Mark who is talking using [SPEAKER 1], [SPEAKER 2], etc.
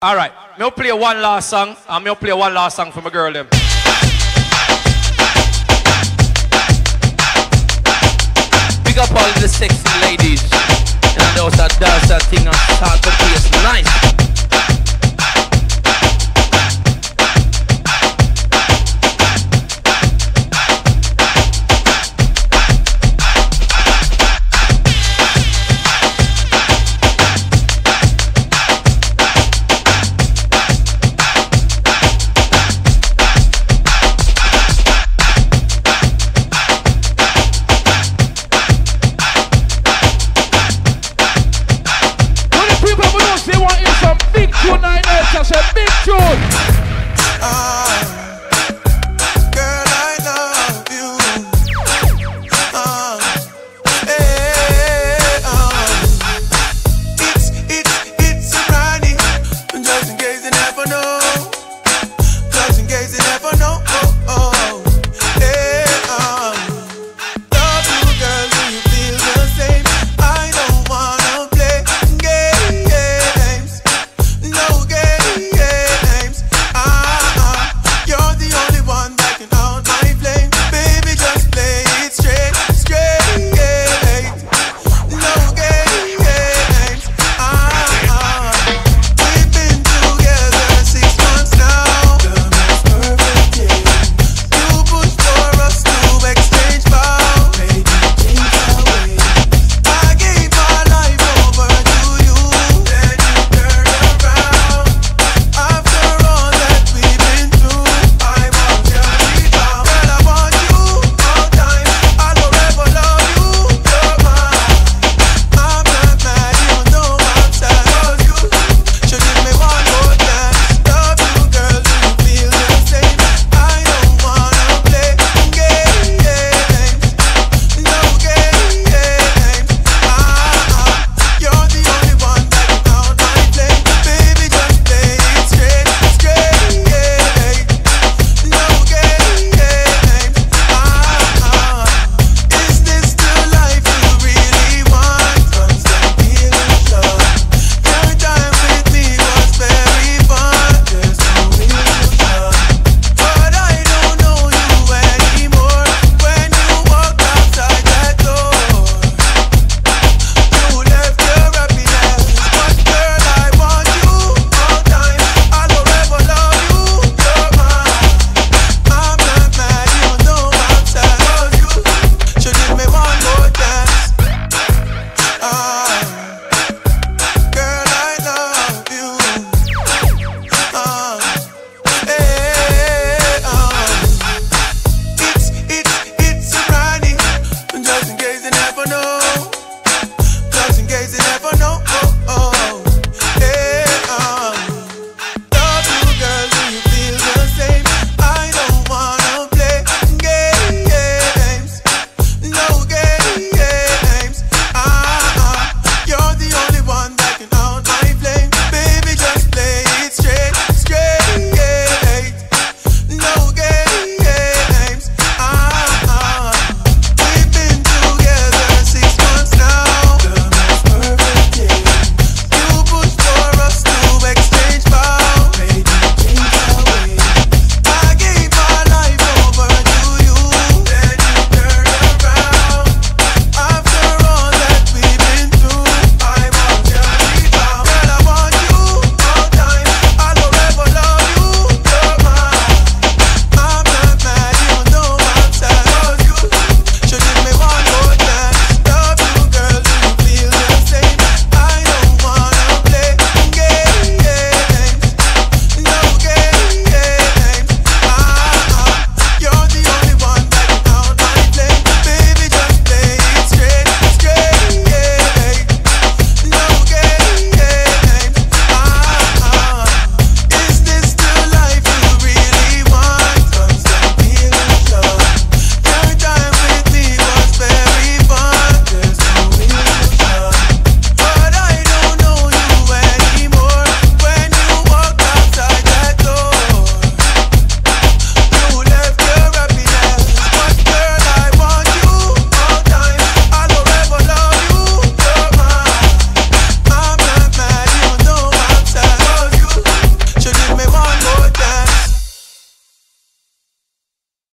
[SPEAKER 1] Alright, me'll play one last song and me'll play one last song for my girl them.
[SPEAKER 2] Big up all the sexy ladies. And those that dance that thing